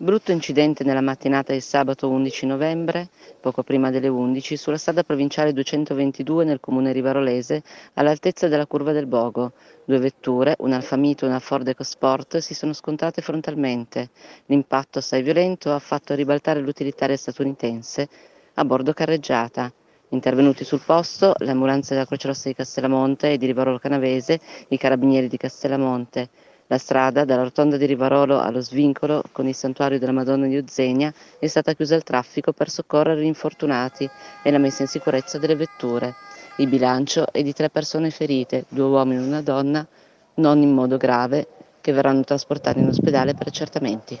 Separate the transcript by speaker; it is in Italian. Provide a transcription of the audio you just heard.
Speaker 1: Brutto incidente nella mattinata di sabato 11 novembre, poco prima delle 11, sulla strada provinciale 222 nel comune rivarolese, all'altezza della curva del Bogo. Due vetture, un Alfa Mito e una Ford EcoSport, si sono scontrate frontalmente. L'impatto assai violento ha fatto ribaltare l'utilitaria statunitense a bordo carreggiata. Intervenuti sul posto le ambulanze della Croce Rossa di Castellamonte e di Rivarolo Canavese, i carabinieri di Castellamonte. La strada dalla rotonda di Rivarolo allo svincolo con il santuario della Madonna di Uzzegna è stata chiusa al traffico per soccorrere gli infortunati e la messa in sicurezza delle vetture. Il bilancio è di tre persone ferite, due uomini e una donna, non in modo grave, che verranno trasportati in ospedale per accertamenti.